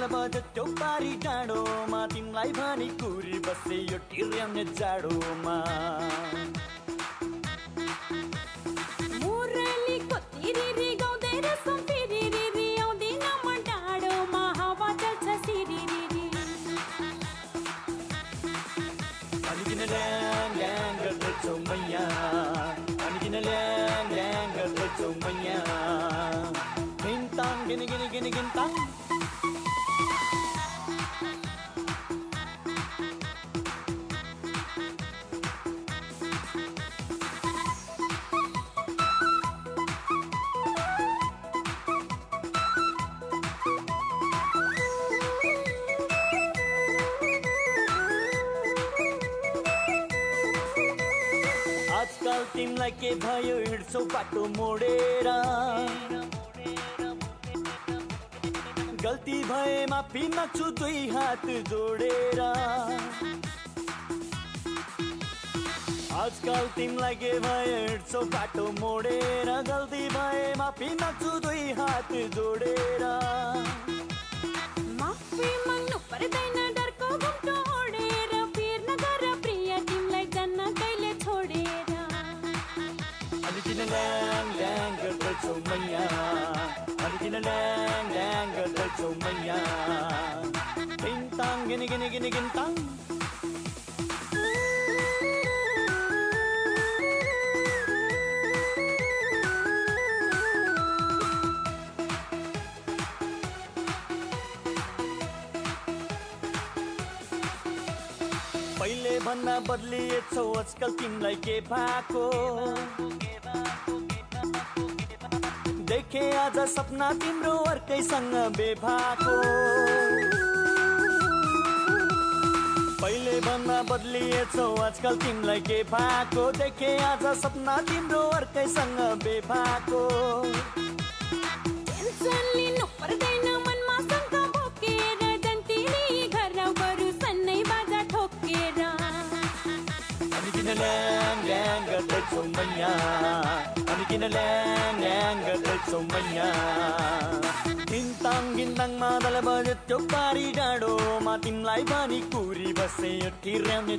मादल बजट्यो पारी डाँडोमा तिमीलाई भनी कुरी बसे यो टिर्याउने जाडोमा। ल्याङ ल्याङ गर्दैछौ मैया गिन गिन गिन तिमीलाई के भयो हिँड्छौ बाटो मोडेर। गल्ती भए माफी माग्छु दुई हात जोडेर। आजकल तिमीलाई के भयो हिँड्छौ बाटो मोडेर। गल्ती भए माफी माग्छु दुई हात जोडेर। माफी माग्नु पर्दैन। पहिले भन्दा बदलिएछौ आजकल तिमीलाई के भएको? देखे आज सपना तिम्रो अर्कैसँग बेभाको। पहिले भन्दा बदलिएछौ आजकल तिमीलाई के भएको? देखे आज सपना तिम्रो अर्कैसँग बेभाको। किन ल्याङ ल्याङ गर्दैछौ मैया अनि किन ल्याङ ल्याङ गर्दैछौ तिमीलाई भनी कुरी बसे यो टिर्याउने